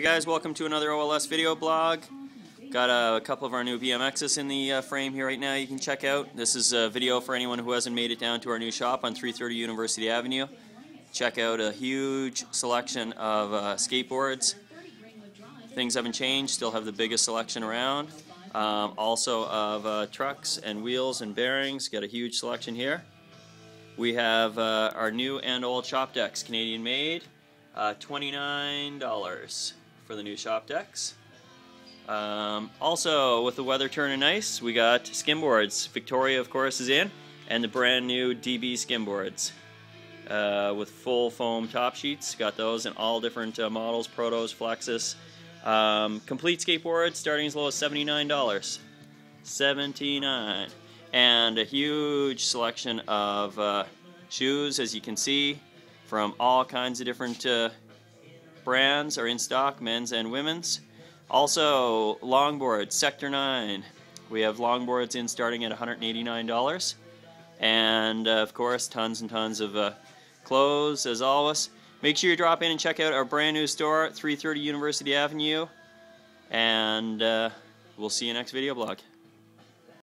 Hey guys, welcome to another OLS video blog. Got a, couple of our new BMXs in the uh, frame here right now you can check out. This is a video for anyone who hasn't made it down to our new shop on 330 University Avenue. Check out a huge selection of uh, skateboards. Things haven't changed, still have the biggest selection around. Um, also of uh, trucks and wheels and bearings, got a huge selection here. We have uh, our new and old shop decks, Canadian made. Uh, $29 for the new shop decks. Um, also, with the weather turning nice, we got skimboards. Victoria, of course, is in, and the brand new DB skimboards uh, with full foam top sheets. Got those in all different uh, models, Protos, Flexus. Um, complete skateboard starting as low as $79. 79 And a huge selection of uh, shoes, as you can see, from all kinds of different uh, brands are in stock, men's and women's. Also, longboards, Sector 9. We have longboards in starting at $189. And uh, of course, tons and tons of uh, clothes as always. Make sure you drop in and check out our brand new store at 330 University Avenue. And uh, we'll see you next video blog.